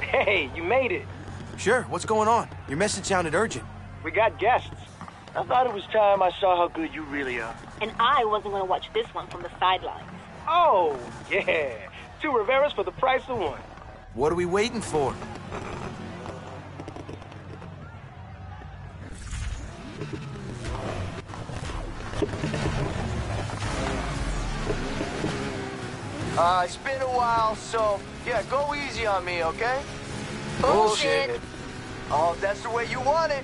Hey, you made it. Sure, what's going on? Your message sounded urgent. We got guests. I thought it was time I saw how good you really are. And I wasn't going to watch this one from the sidelines. Oh, yeah. Two Riveras for the price of one. What are we waiting for? Uh, it's been a while, so yeah, go easy on me, okay? Bullshit. Oh, if that's the way you want it.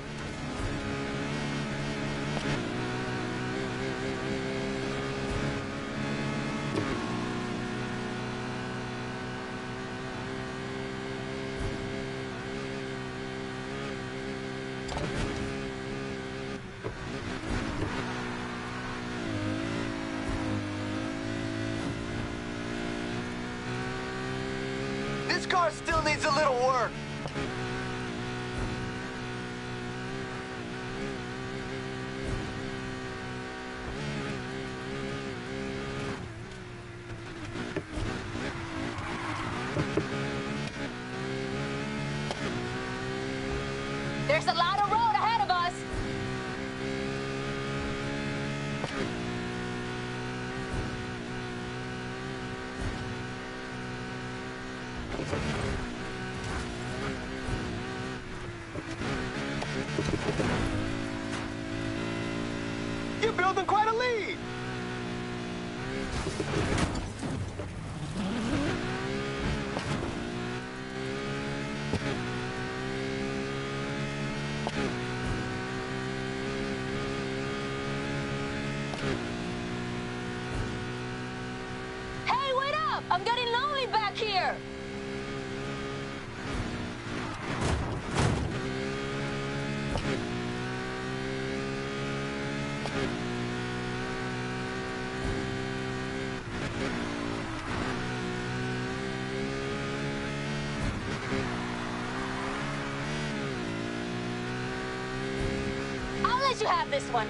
You have this one.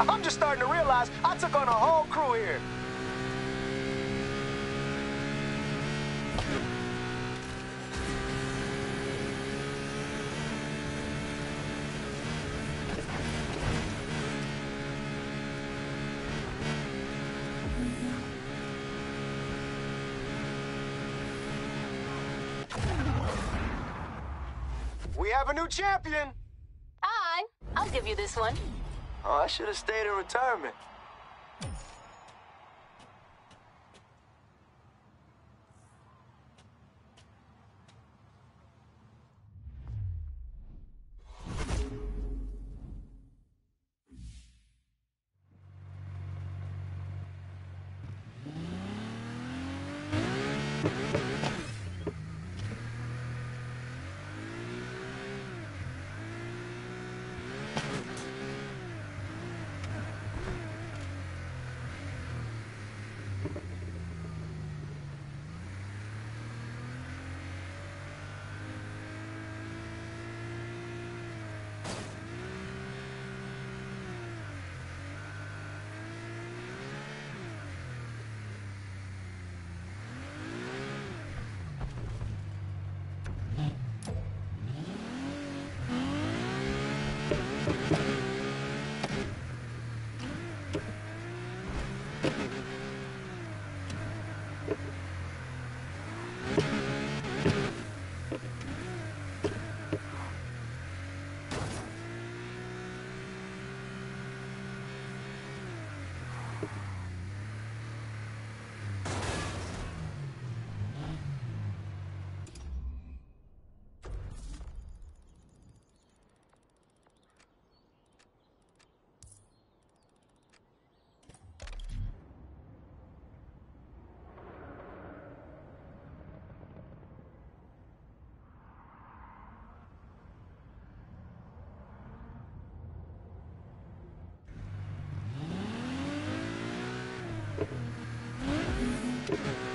I'm just starting to realize I took on a whole crew here. Have a new champion. Hi, I'll give you this one. Oh, I should have stayed in retirement. Thank you.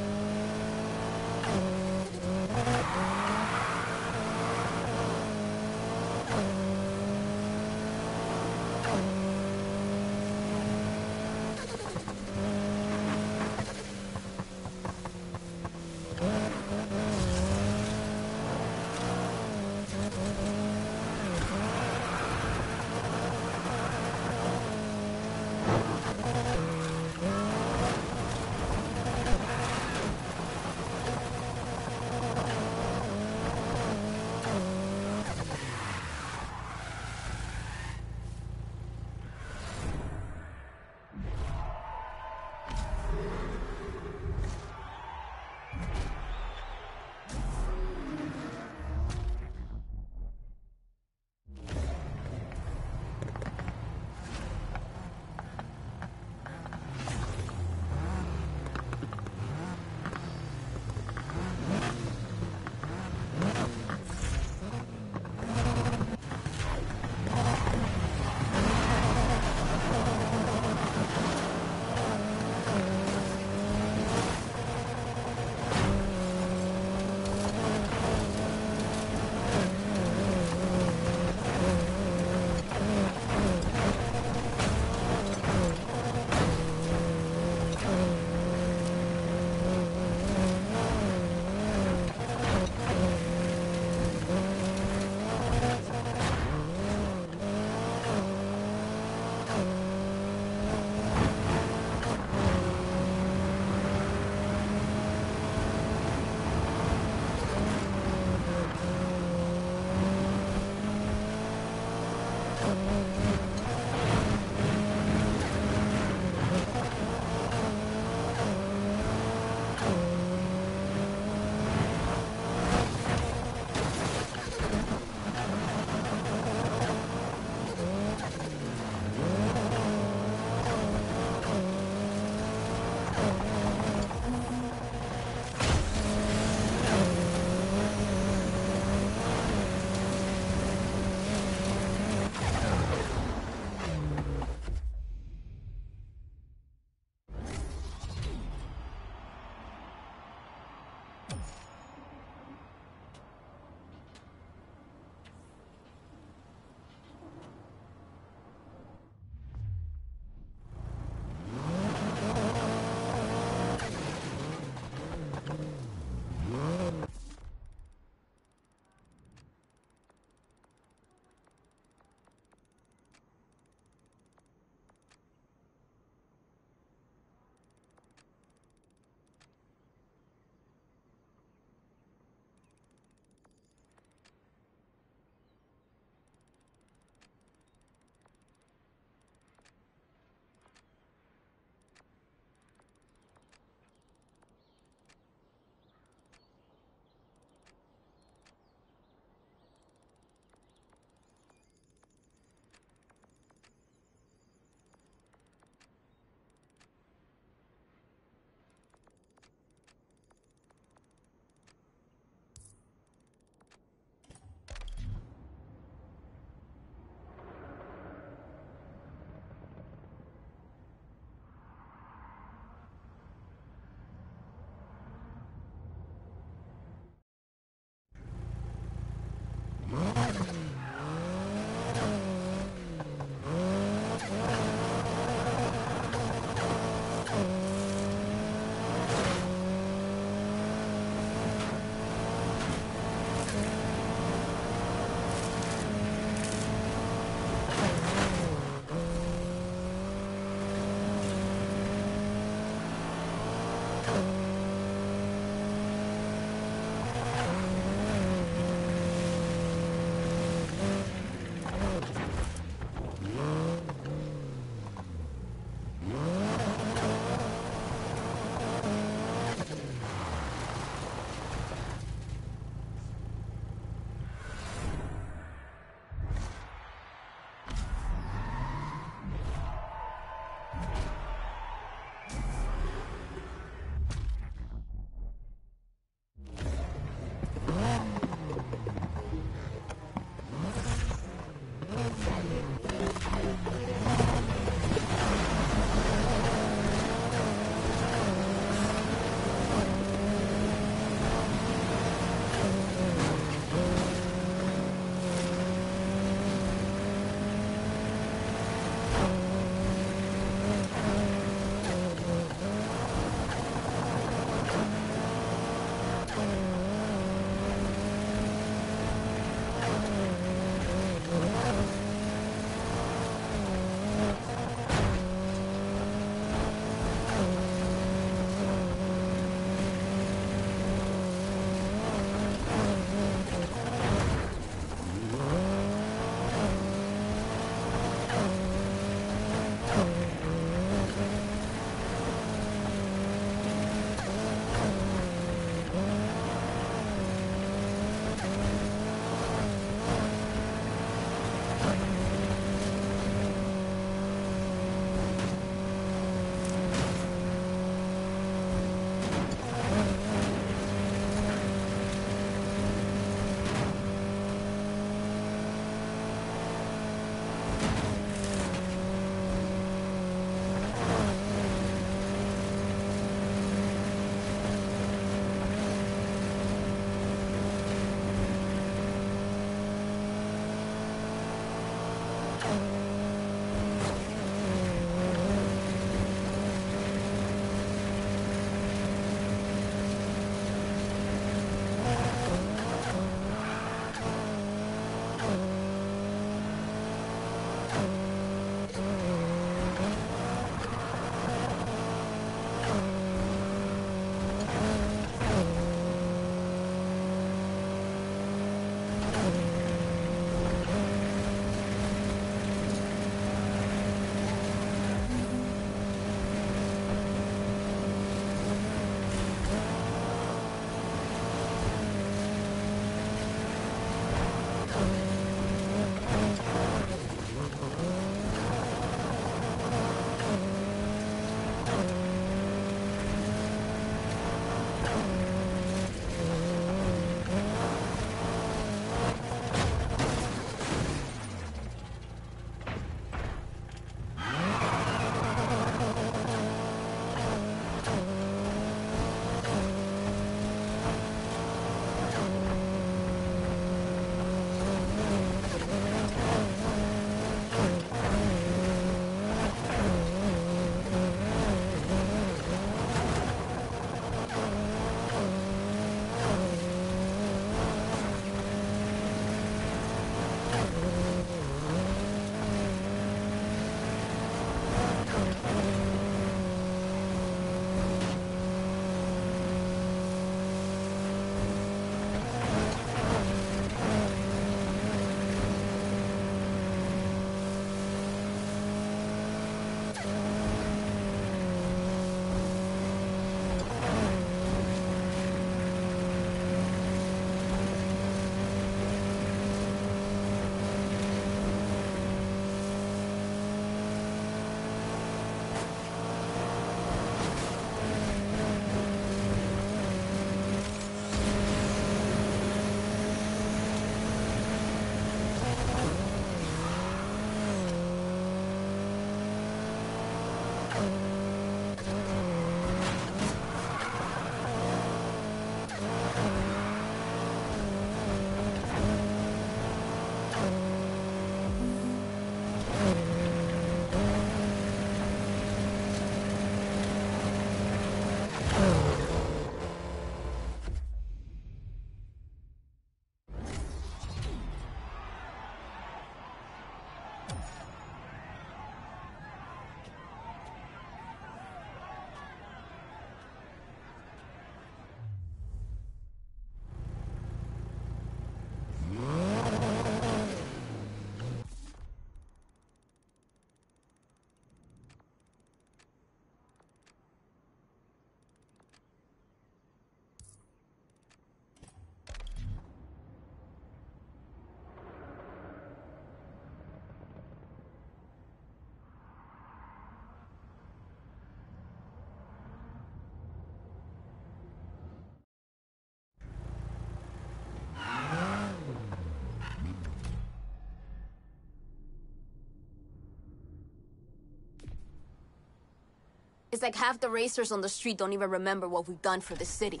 It's like half the racers on the street don't even remember what we've done for the city.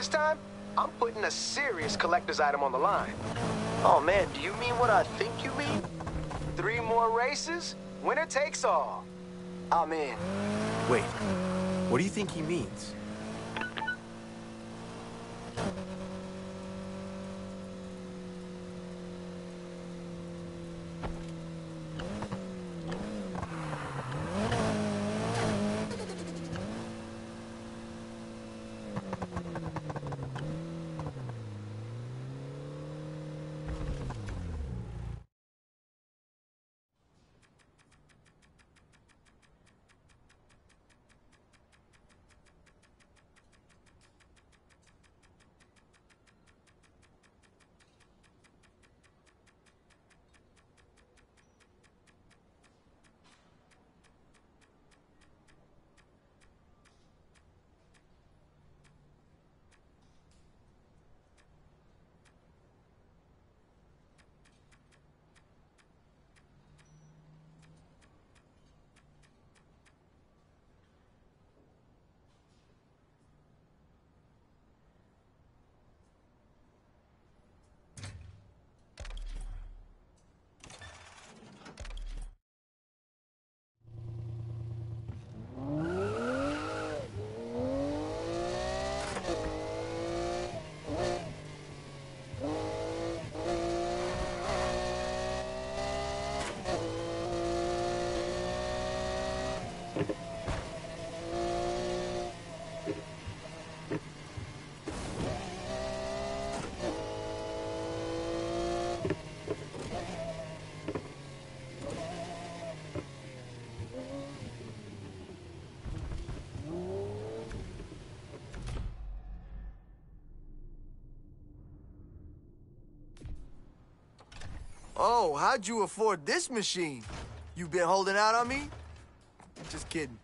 This time, I'm putting a serious collector's item on the line. Oh man, do you mean what I think you mean? Three more races, winner takes all. I'm in. Wait, what do you think he means? How'd you afford this machine? You been holding out on me? Just kidding.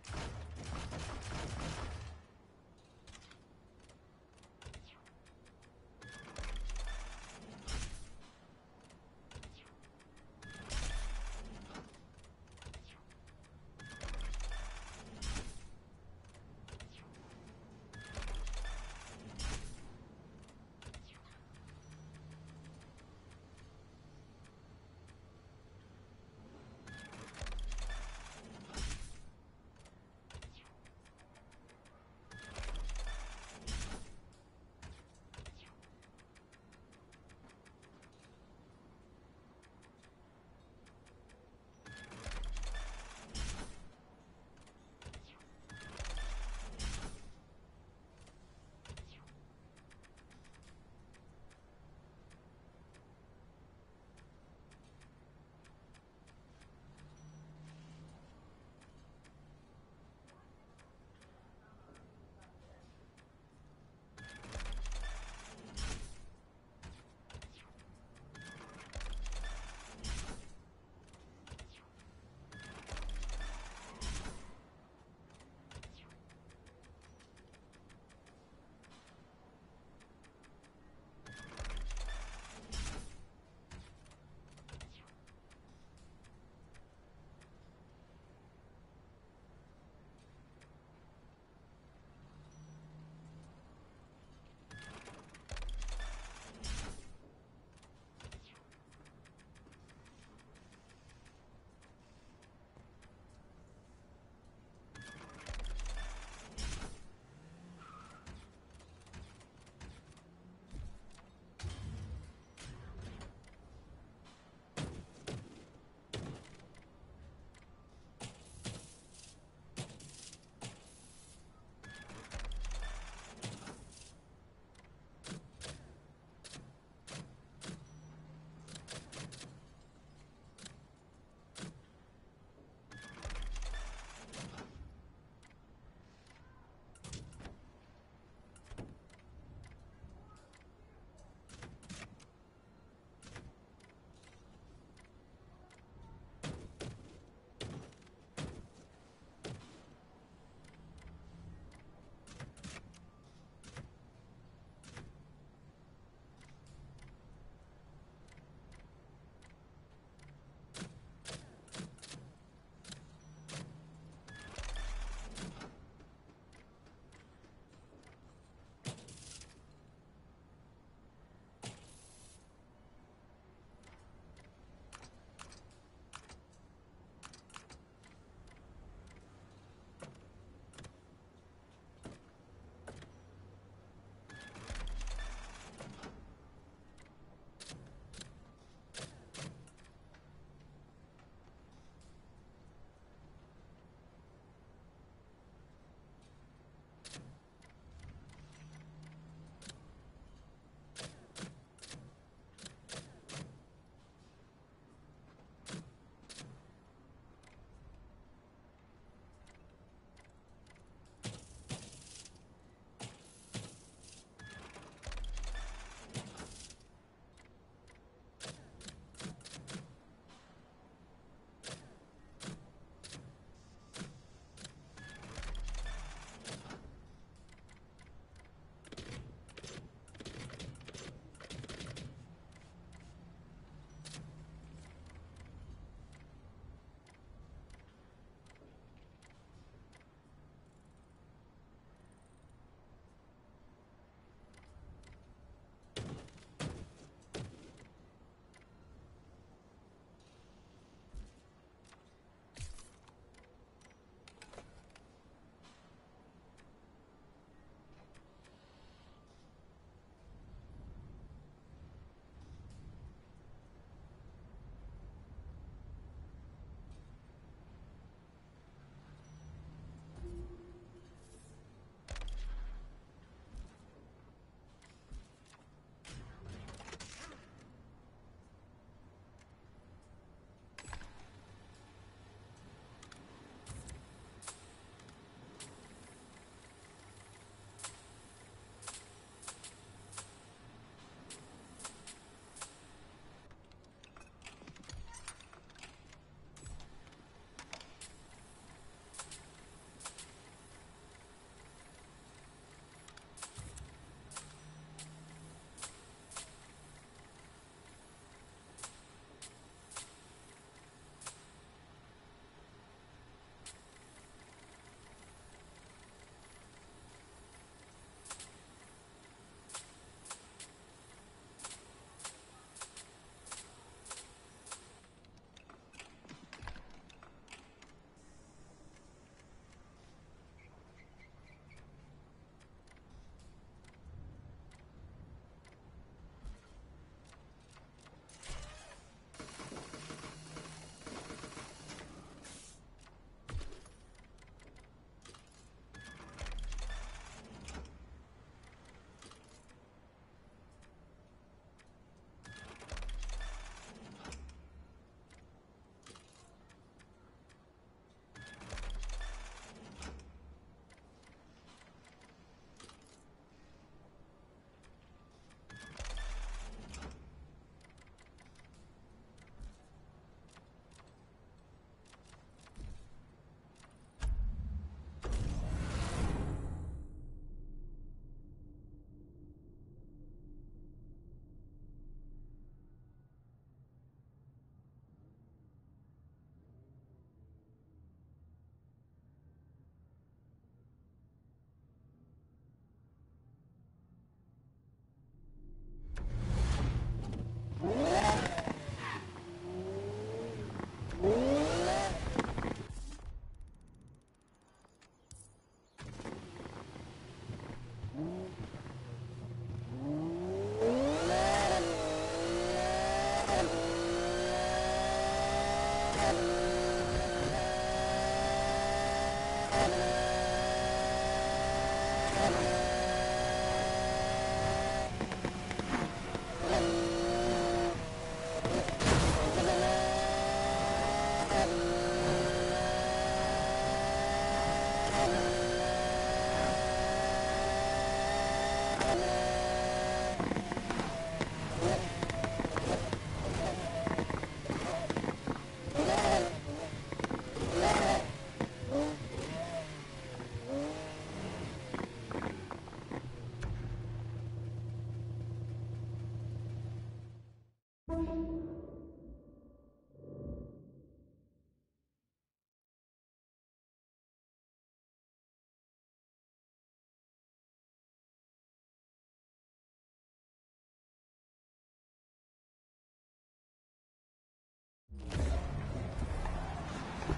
Yeah.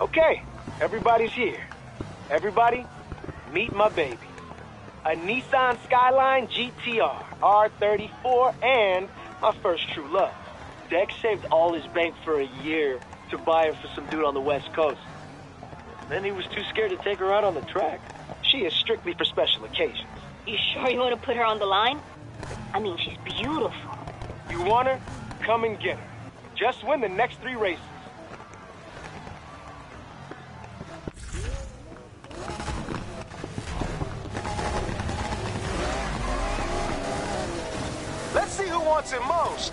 Okay, everybody's here. Everybody, meet my baby. A Nissan Skyline GTR R34 and my first true love. Dex saved all his bank for a year to buy her for some dude on the West Coast. Then he was too scared to take her out on the track. She is strictly for special occasions. You sure you want to put her on the line? I mean, she's beautiful. You want her? Come and get her. Just win the next three races. Wants it most.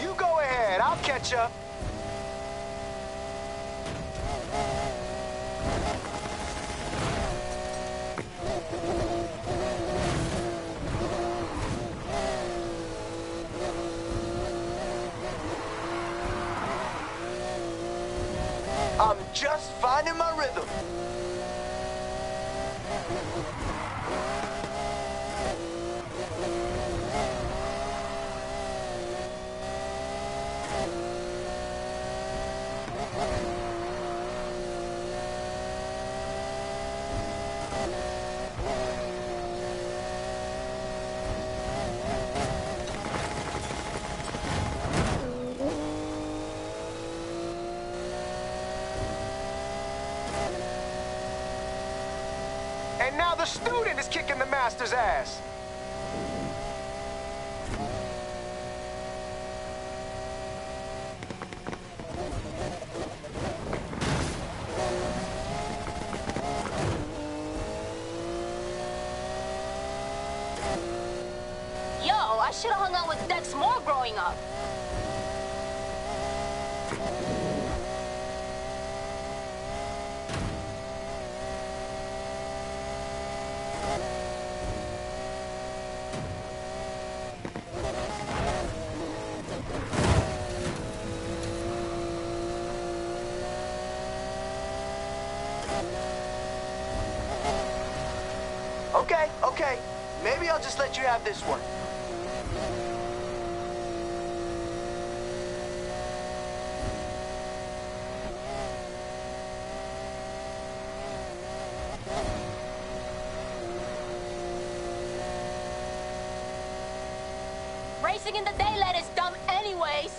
You go ahead, I'll catch up. I'm just finding my rhythm. I'll just let you have this one. Racing in the daylight is dumb anyways.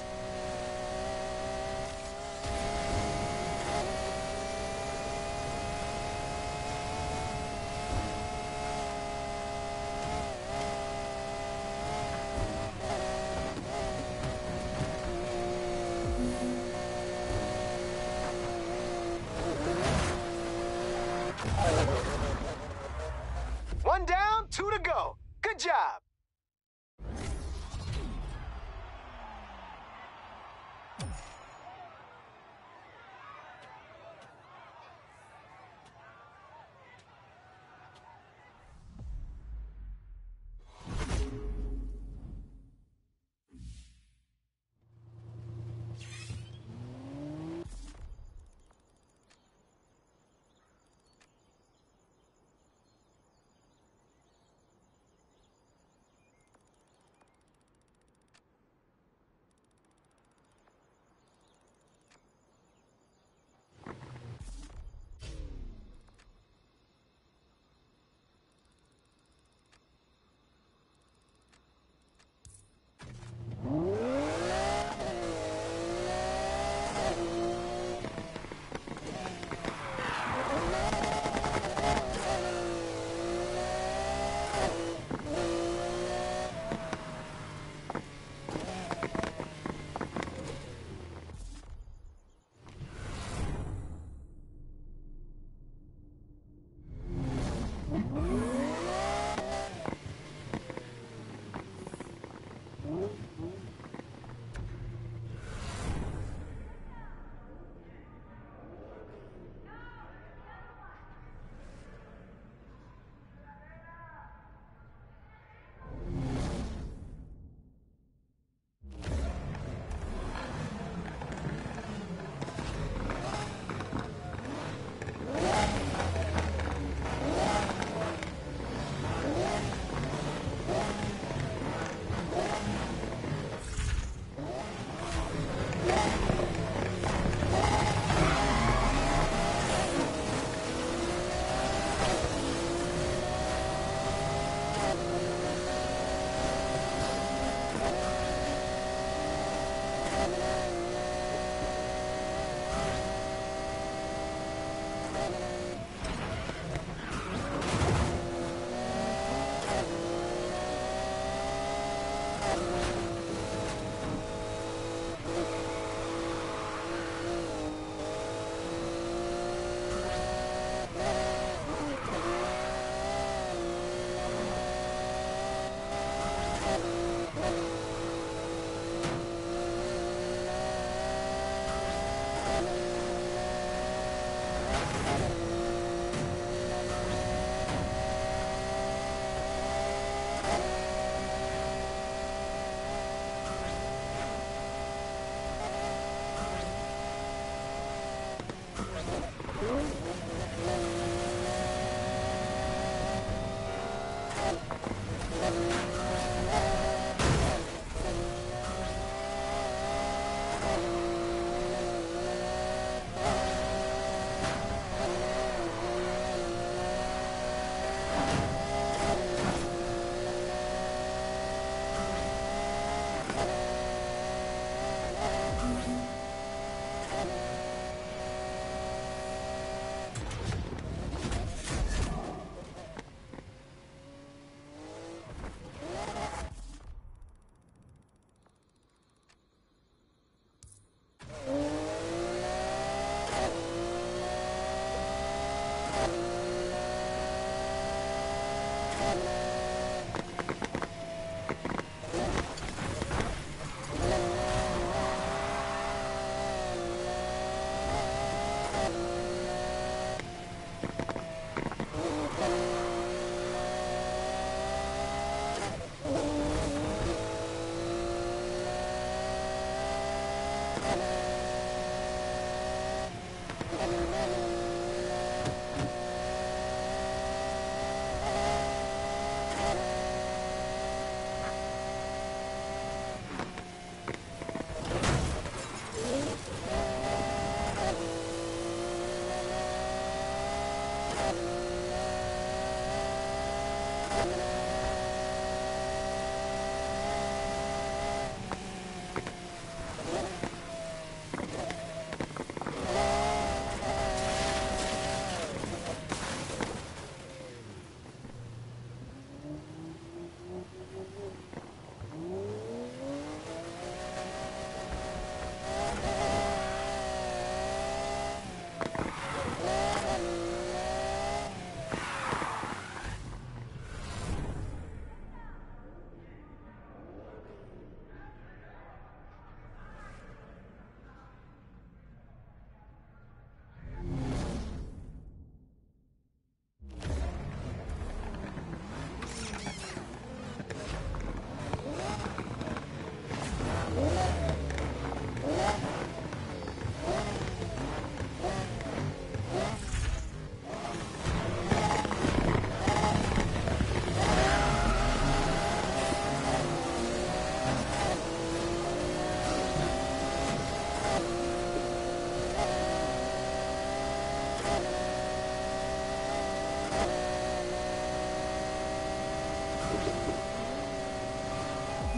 Amen.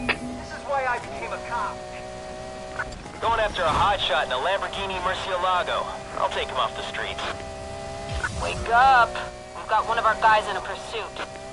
This is why I became a cop. Going after a hotshot in a Lamborghini Murcielago. I'll take him off the streets. Wake up! We've got one of our guys in a pursuit.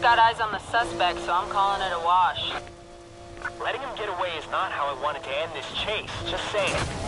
Got eyes on the suspect, so I'm calling it a wash. Letting him get away is not how I wanted to end this chase. Just saying.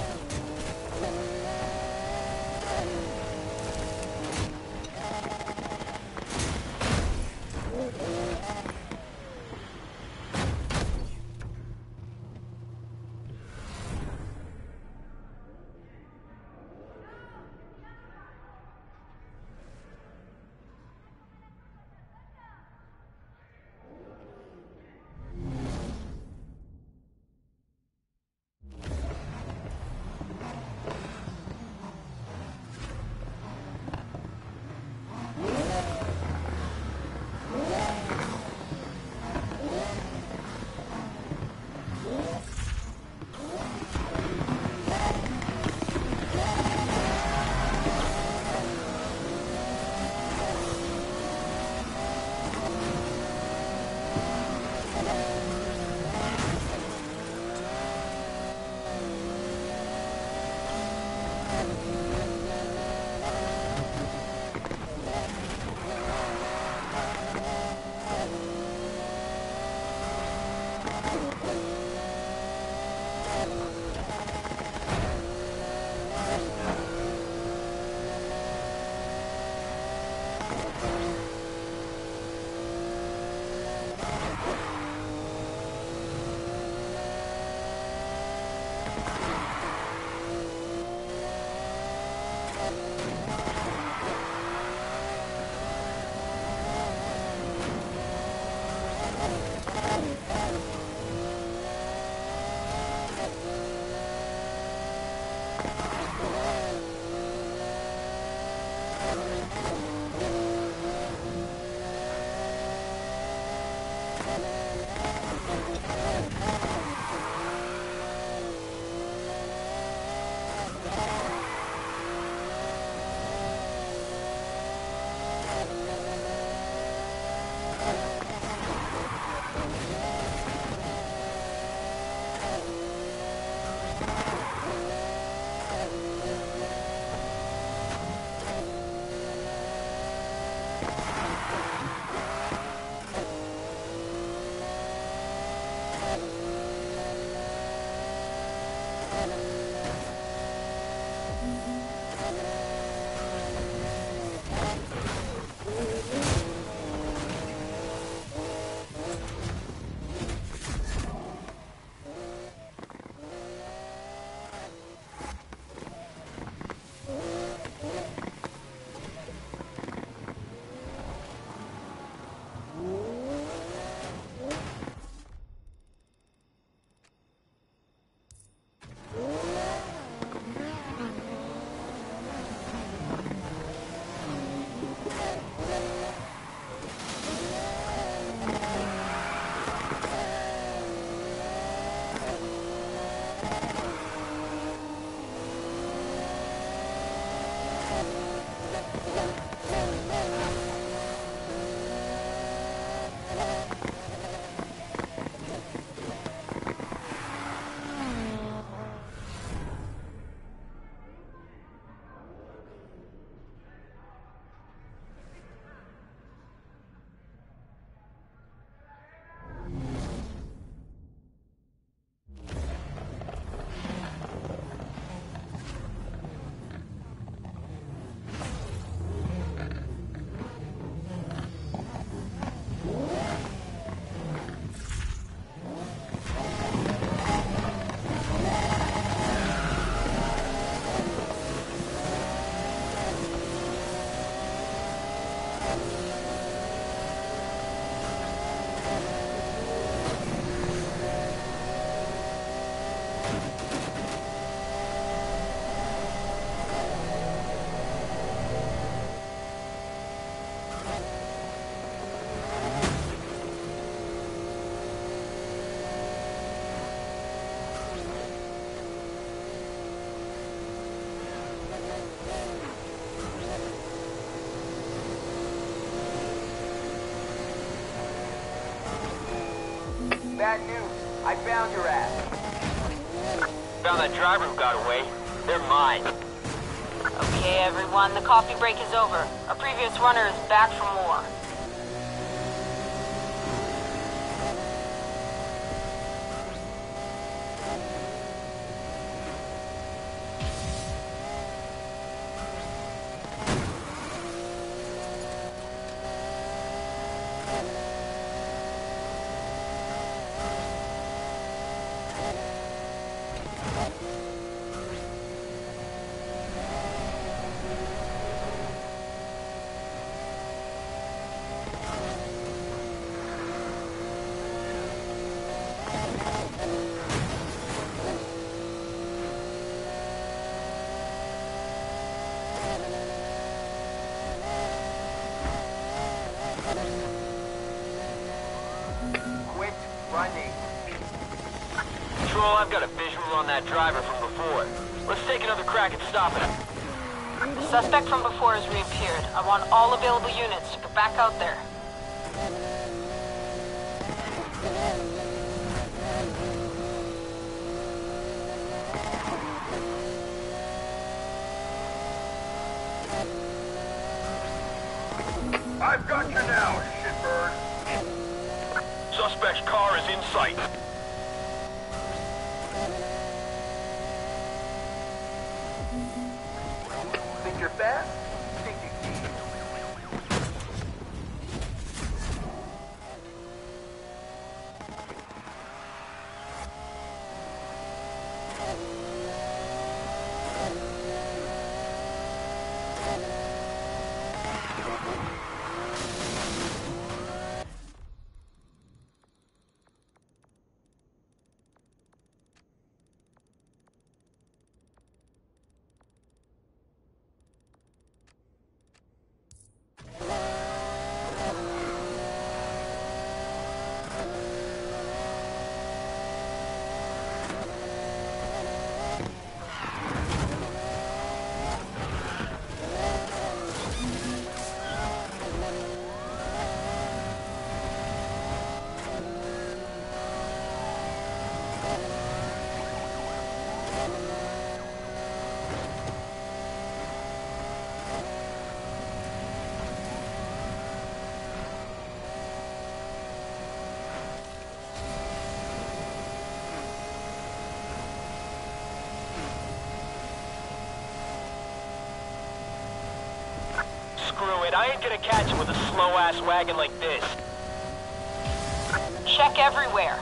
Bad news. I found your ass. Found that driver who got away. They're mine. Okay, everyone, the coffee break is over. Our previous runner is back for I've got a visual on that driver from before. Let's take another crack at stopping him. The suspect from before has reappeared. I want all available units to get back out there. I've got you now, shitbird. Suspect's car is in sight. Think you're fast? Think you can. Screw it, I ain't gonna catch him with a slow-ass wagon like this. Check everywhere.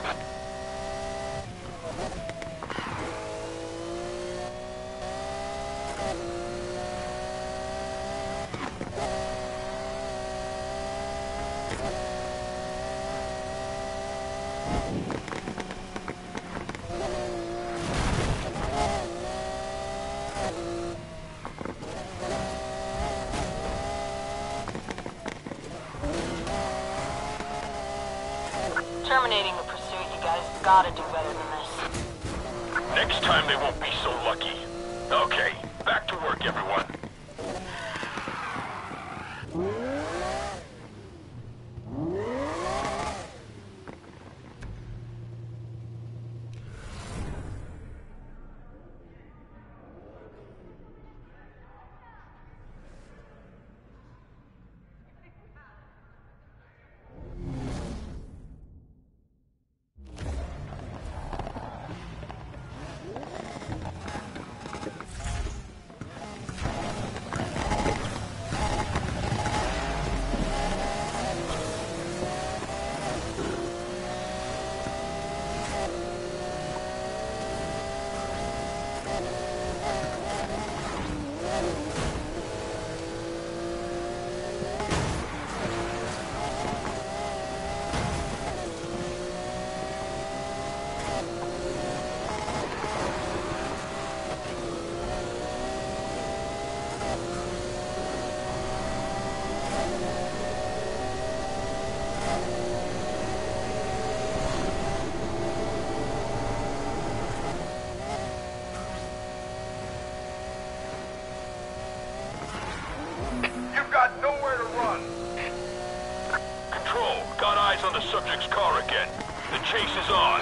Eyes on the subject's car again. The chase is on.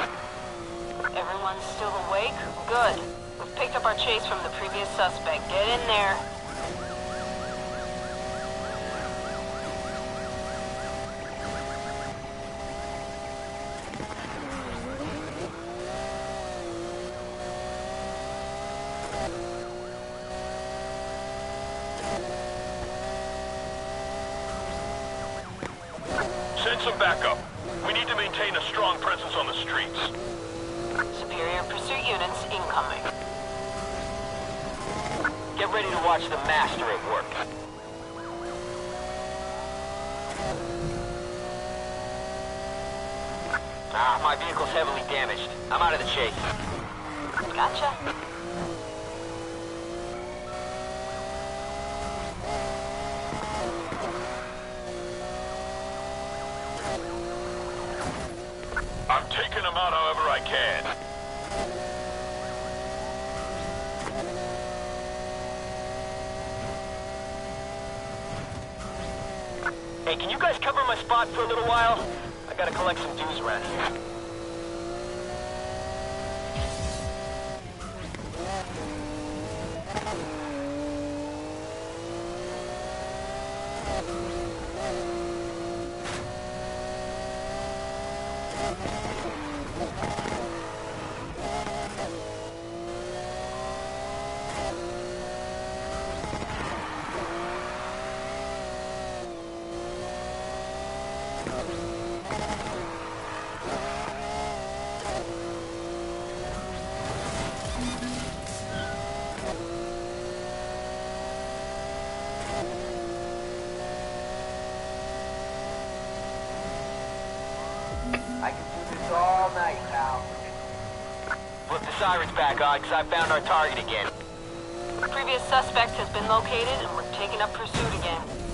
Everyone's still awake? Good. We've picked up our chase from the previous suspect. Get in there. Gotta collect some dues around here. Sirens back on, cause I found our target again. The Previous suspect has been located and we're taking up pursuit again.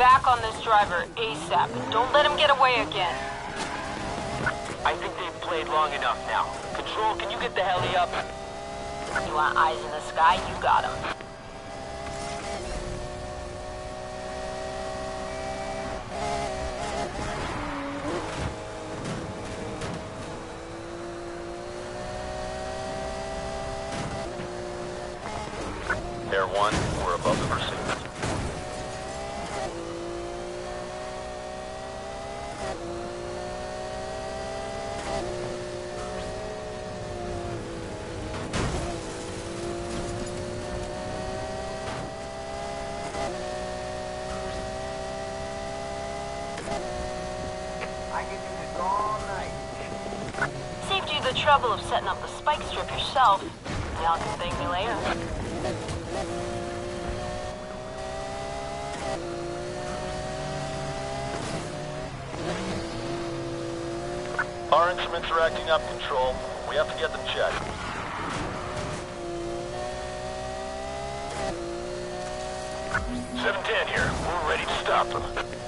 Back on this driver ASAP. Don't let him get away again. I think they've played long enough now. Control, can you get the heli up? You want eyes in the sky? You got him. Air 1, we're above the pursuit. Yourself. Y'all can thank me later. Our instruments are acting up, Control. We have to get them checked. Seven ten here. We're ready to stop them.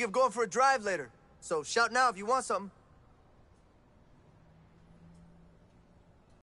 Thinking of going for a drive later. So shout now if you want something.